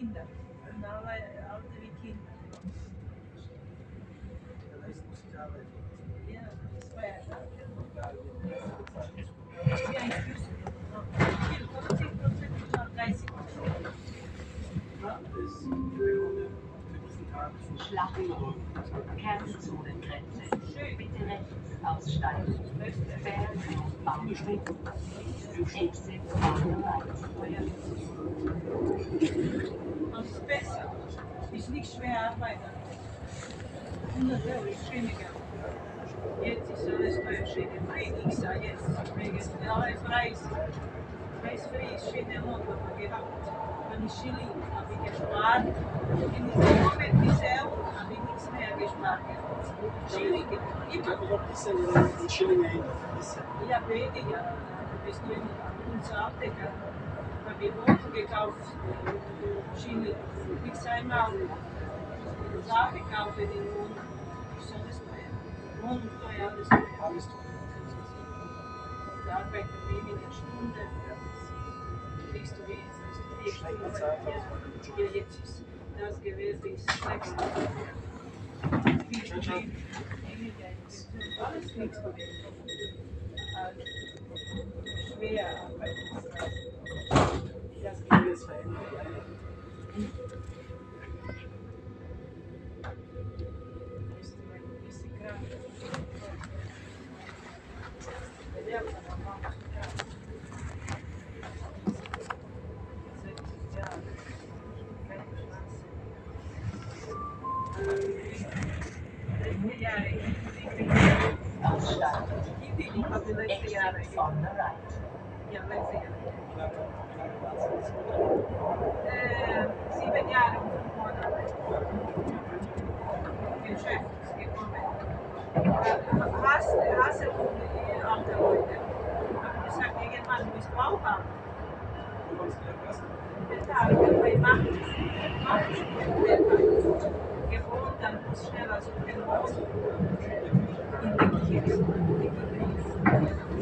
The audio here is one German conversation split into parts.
Kinder. Und alle, alte wie Kinder. Ja, das war ja ich wüsste. Viel, 50 Prozent, 30 Prozent. Schlachthof. Kernzonengrenze. Bitte rechts aussteigen. Fairfield Bahnsteig. Exit on the right. Und es ist besser. Ist nicht schwer arbeiten. 100 Euro ist weniger. Jetzt ist alles teuer. Frei. Ich sage jetzt, wegen alle Preis. Preisfrei ist schöne Lohn, was wir gehabt. Wenn ich Schilling habe ich gespart. In diesem Moment, Euro, habe ich nichts mehr gespart. Schilling, immer. die Schillinge hin. Bisschen. Ja, weniger. Bist du in unserer Apteker? Habe ich Wohnung gekauft. Schilling. Ich sage mal, Sache kaufen in Wohnung. Ist alles teuer. Wohnung teuer, alles teuer. Alles teuer. Wir arbeiten weniger Stunden. Kriegst du jetzt vier Stunden. Ja, jetzt ist das gewesen bis schwer arbeiten. Das geht Vieles verändert. In der Kirche.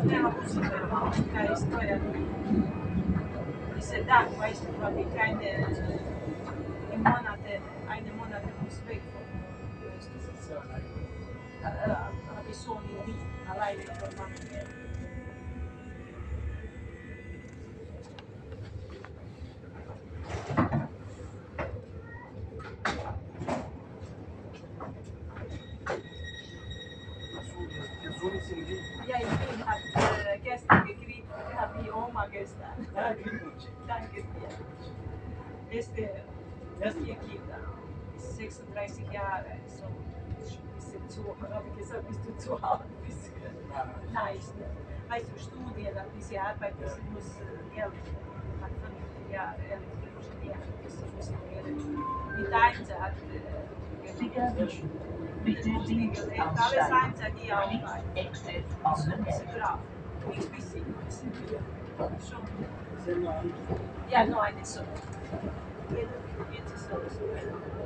Schneller muss ich machen, da ist teuer. Diese Tag, weißt du, habe ich keine, im Monat, eine Monat muss weg von, weißt du, Das Beste vier Kinder, ist 36 Jahre, so ein bisschen zu, habe ich gesagt, bist du zu alt? Bist du- nicht. Weißt du, Studien, ein bisschen Arbeit, das muss Geld, hat fünf Jahre Elektroingenieur, das muss Geld. Mit Einsatz, Sicher. Bitte links alles. Einsatz, die Arbeit. The ist brav. Nicht bisschen, bisschen schon. Sehr nah an. Ja, nur eine Summe. Jetzt ist alles so.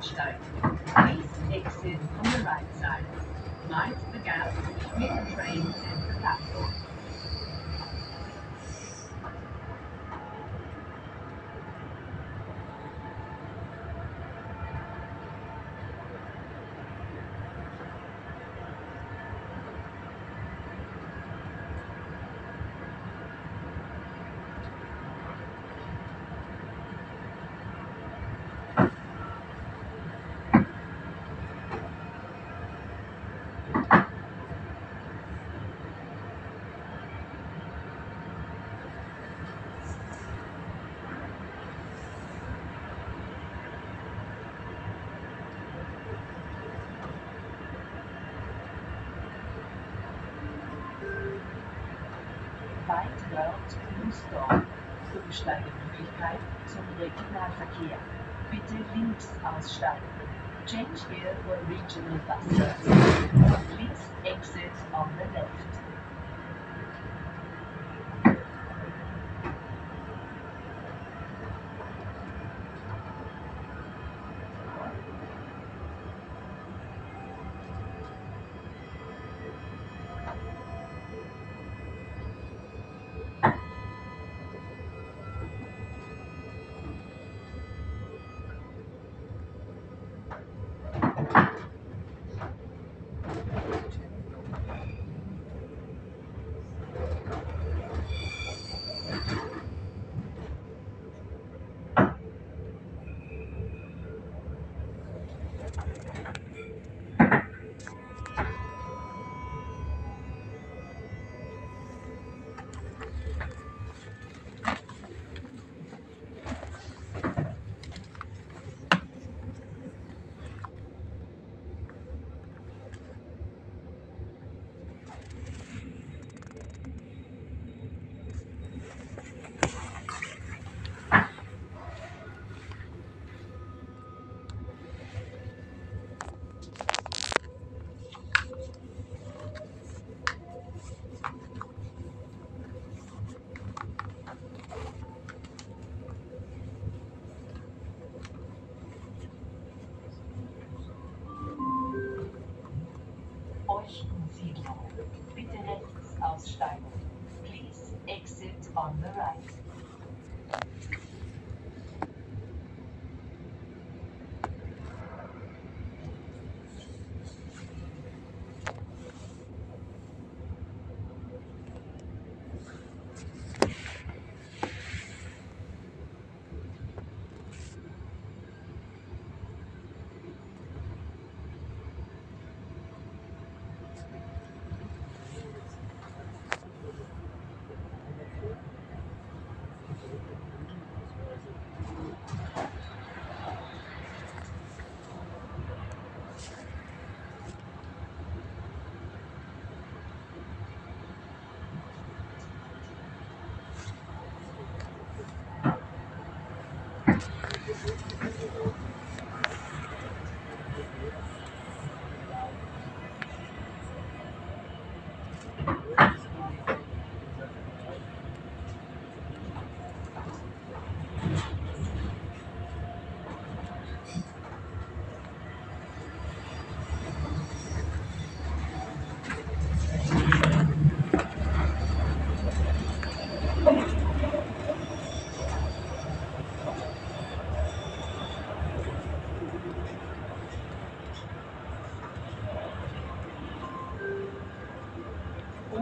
Und Bahnsteig. Please exit on the right side. Mind the gap between the train and the platform. Weit World Fußdorf. Umsteigemöglichkeit zum Regionalverkehr. Bitte links aussteigen. Change here for regional bus service. Please exit on the left.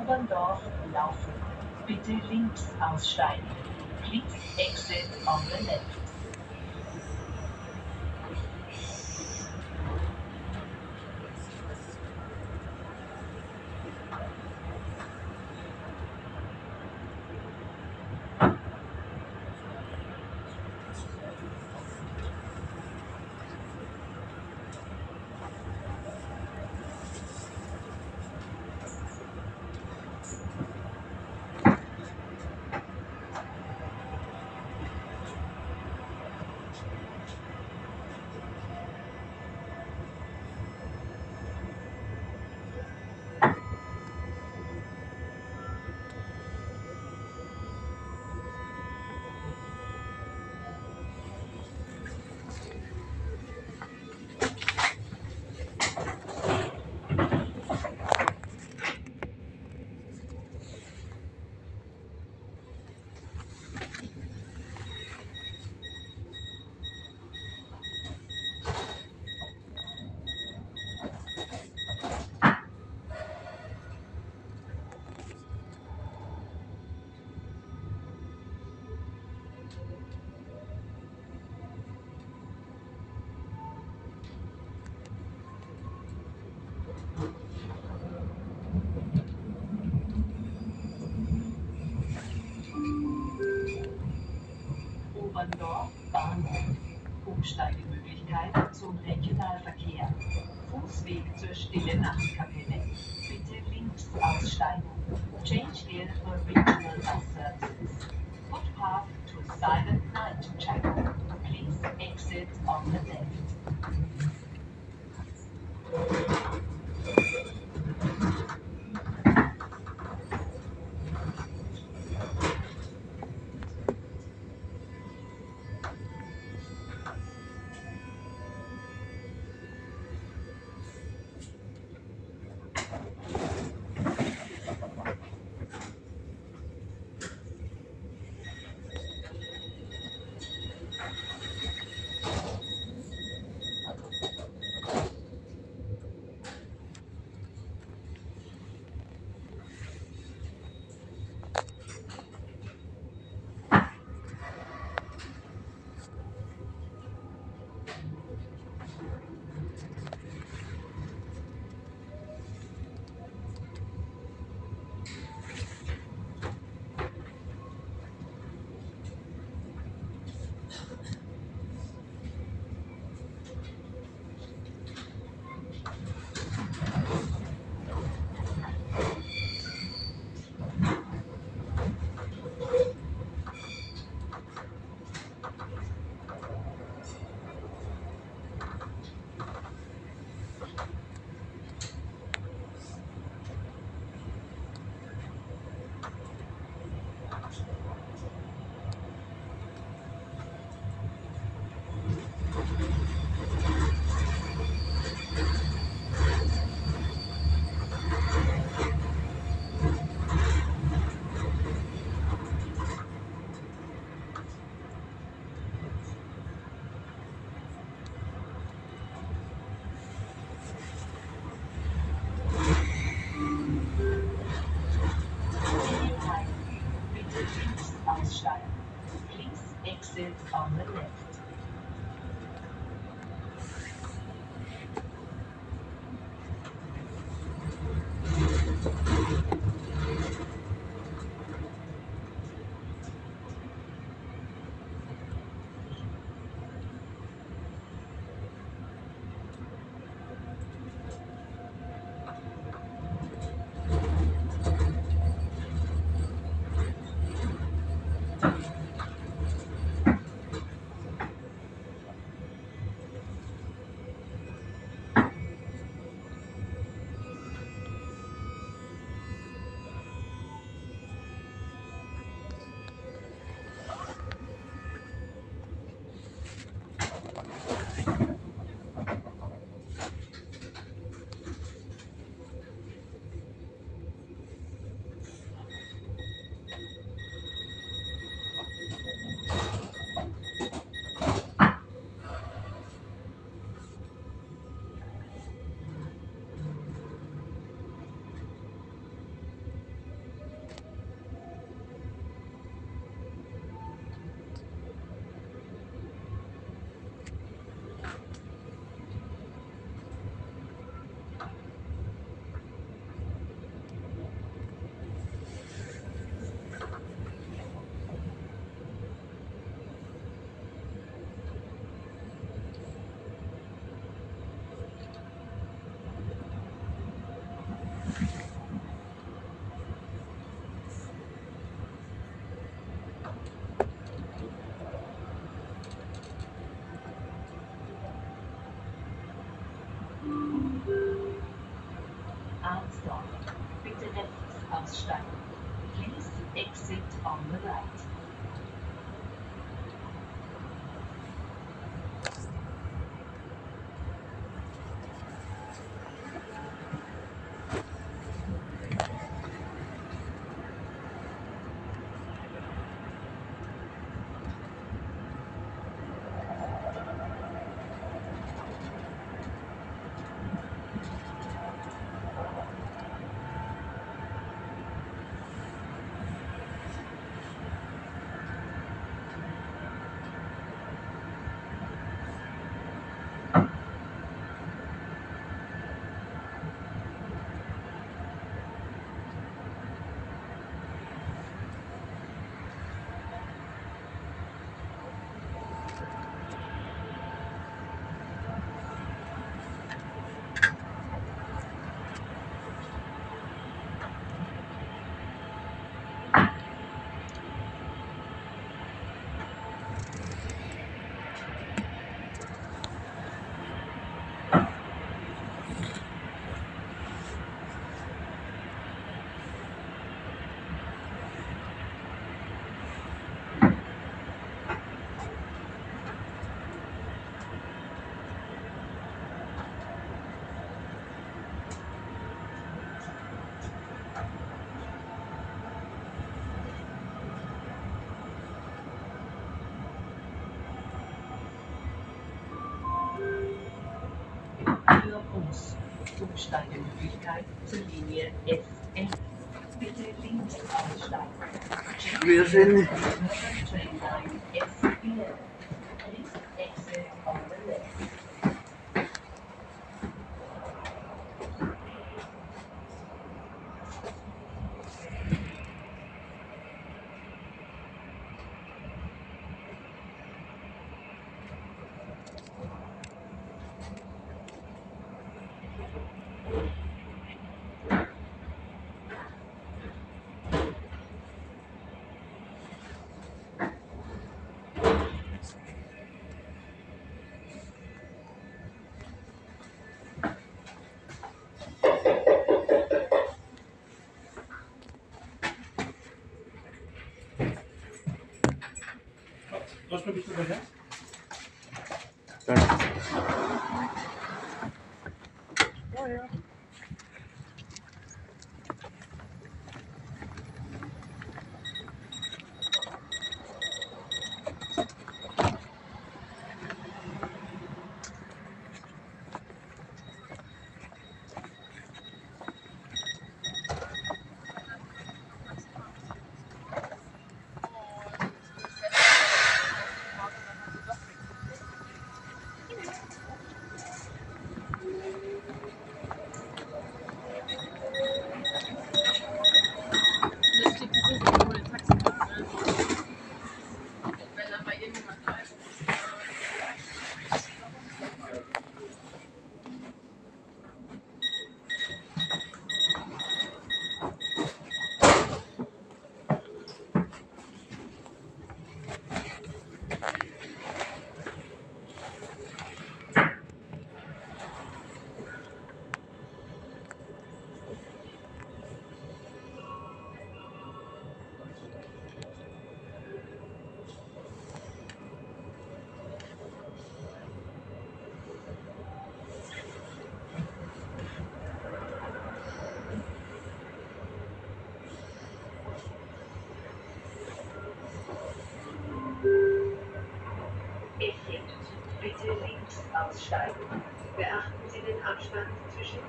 Oberndorf laufen. Bitte links aussteigen. Please exit on the left. Umsteigemöglichkeit zur Linie S11. Bitte links aussteigen. Wir sind দশটা বিশটা দেখা Danke. Oh ja.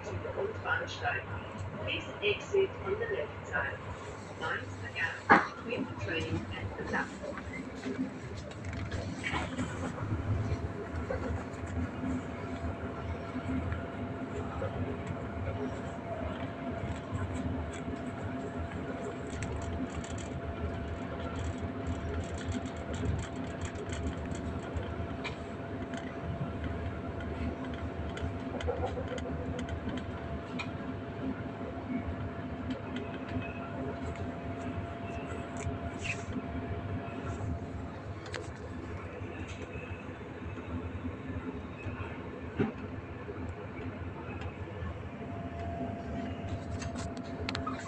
zum Rundbahnsteig. Please exit on the left side.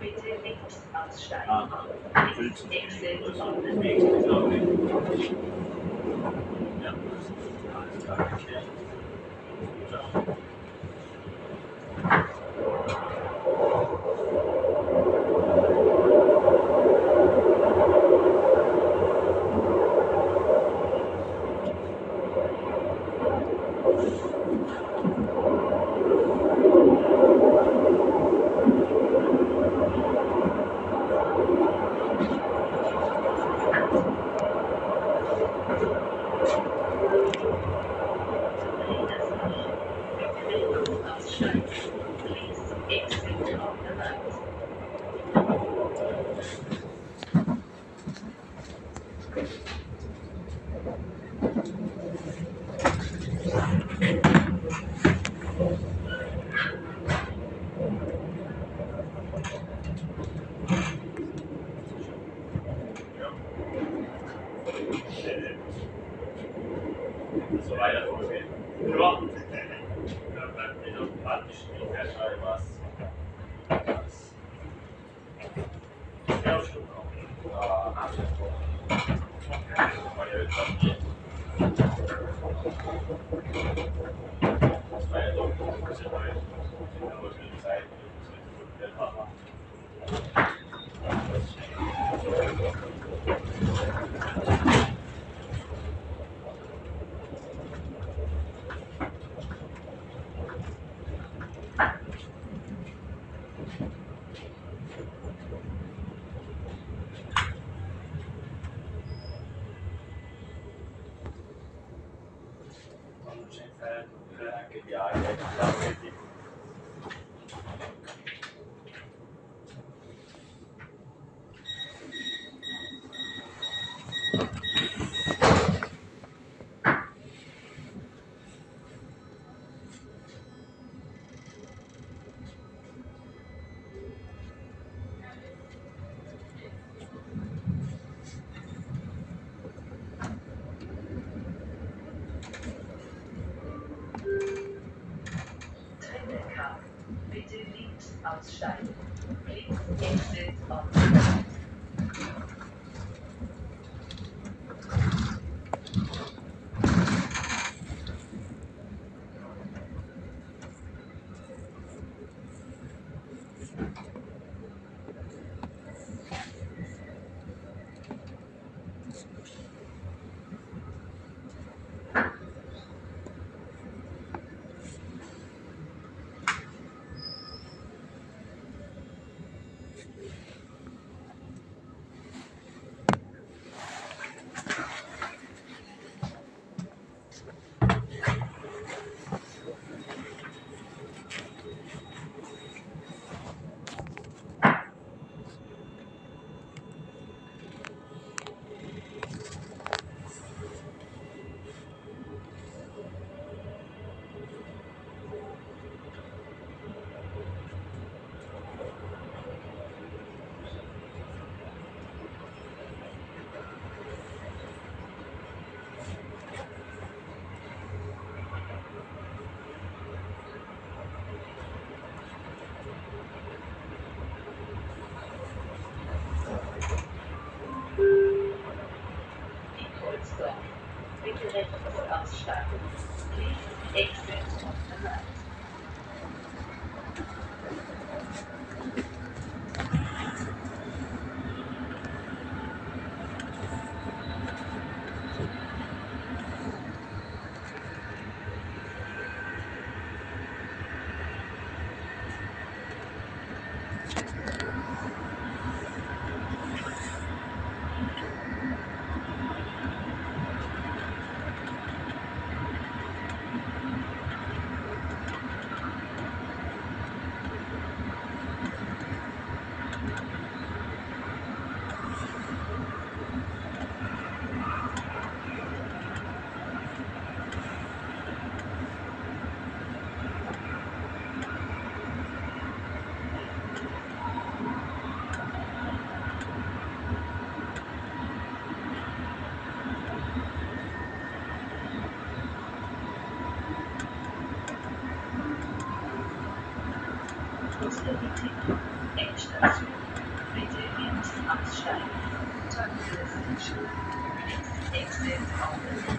bitte links Bandgeschwindigkeit teilweise. Ja, stimmt auch. Ah, Bitte links aussteigen. Please exit on the exit on the left.